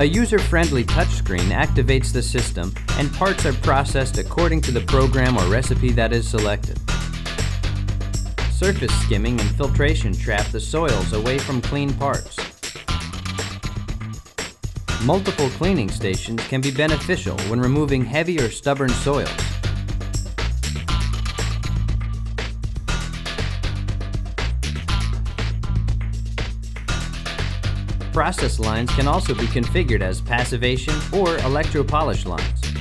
A user-friendly touchscreen activates the system and parts are processed according to the program or recipe that is selected. Surface skimming and filtration trap the soils away from clean parts. Multiple cleaning stations can be beneficial when removing heavy or stubborn soils. Process lines can also be configured as passivation or electropolish lines.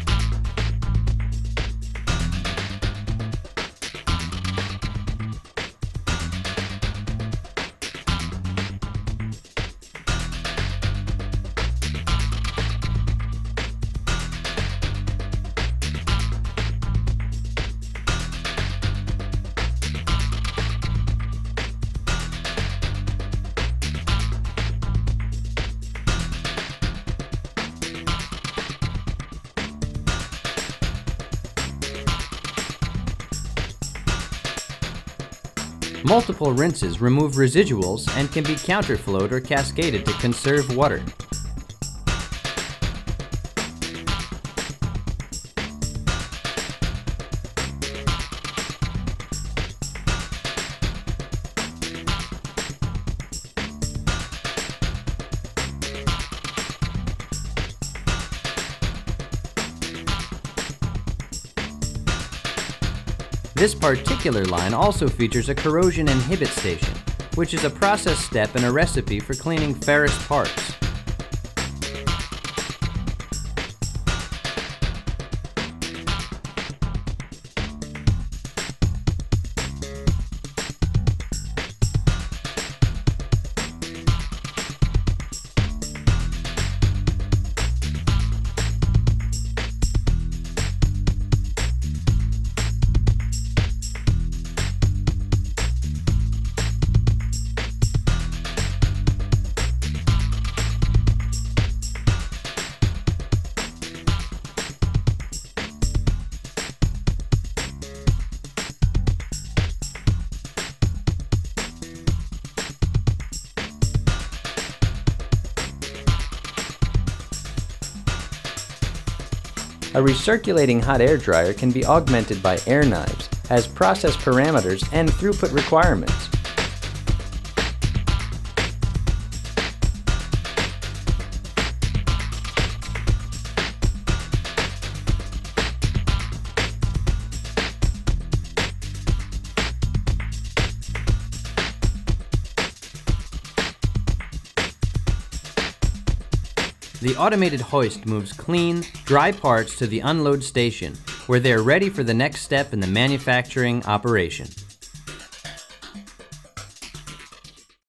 Multiple rinses remove residuals and can be counterflowed or cascaded to conserve water. This particular line also features a corrosion inhibit station, which is a process step in a recipe for cleaning ferrous parts. A recirculating hot air dryer can be augmented by air knives, has process parameters and throughput requirements. The automated hoist moves clean, dry parts to the unload station, where they are ready for the next step in the manufacturing operation.